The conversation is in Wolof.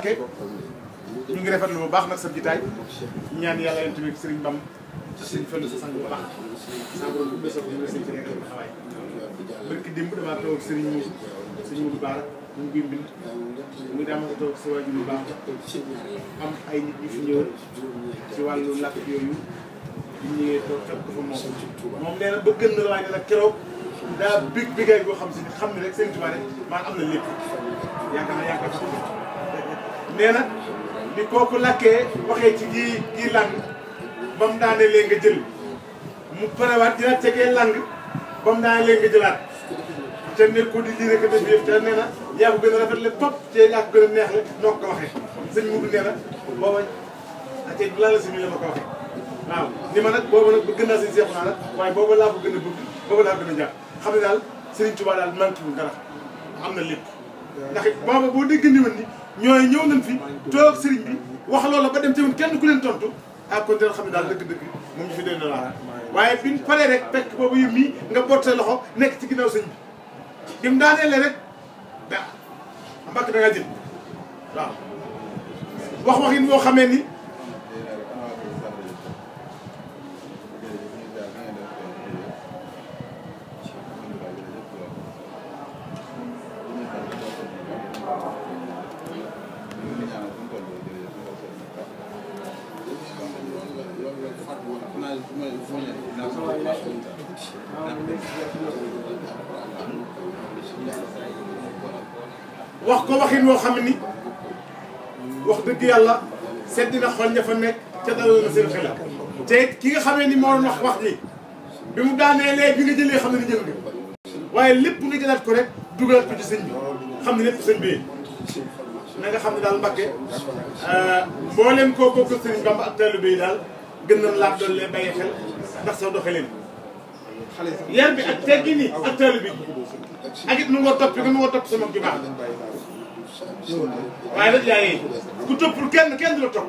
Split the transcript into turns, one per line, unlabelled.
ñu ngi rafetlu bu baax nag sa jitaay ñaan yàlla yéen tamit sëriñ Bam sëriñ Fallu sa sang bu baax sa borom bu bësal ñu sëriñ ci nekk xawaay barki démb damaa toog sëriñ mu sëriñ mu baax mu ngi bind mu daama toog sa waajur bu baax am ay nit ñu fi ñëw ci wàllu lakk yooyu ñu ñëwee toog fekk ko fa moom moom nee na ba gën na la waaye nee na keroog daa big bigay boo xam si ni xam ne rek sëñ Tuubaa rek maa am na lépp yaakaar naa yaakaar sax nee na ni kooku lakkee waxee ci gii gii làng ba mu daanee lee nga jël mu parewaat dina tegee lang ba mu daan leen nga jëlaat te nekk ko di lii rek def yëf te nee na yaa ko gën a rafet le pop te yaa ko gën a neex le noo ko waxee sëñ Mourou nee na booba ate bu laa la si ñu la ma ko waxee waaw ni ma nag booba nag bëgg naa sëñ Seex naa nag waaye booba laa ko gën a bëgg booba laa ko gën a jàpp xam ne daal Sëriñ Tuubaa daal manqué wul dara am na lépp ndax it booba boo dégg ni woon ni ñooy ñëw nañ fi toog sëriñ bi wax loola ba dem ci woon kenn ku leen tontu ah kon dina xam ne daal dëgg-dëgg moom ñu fi doy na waar waaye bi ñu paree rek fekk boobu yëpp mii nga boot sa loxo nekk ci ginnaaw sëñ bi bi mu daanee la rek da mbàkk da nga jël waaw wax wax yi moo xamee ni wax ko waxin woo xam ni wax dëgg yàlla sedd na xol ña fa nekk ca dalal na seen xel te ki nga xamee ni moo doon wax wax ji bi mu daanee lee bi nga jëlee xam ne ni jël nga waaye lépp nga jëlaat ko rek dugalaat ko ci sëñ bi xam ne lépp sëñ bi na nga xam ne daal Mbàkke euh, mboolem koo bokk sëriñ Bamba ak taalibe yi daal gën nañ laa doon lee bàyyi xel ndax sa doxe leen yar bi ak teggi ni ak taalibe yi ak it nu nga topp nga nu nga topp sama ju baax waaye nag yaa ngi ku toppul kenn kenn du la topp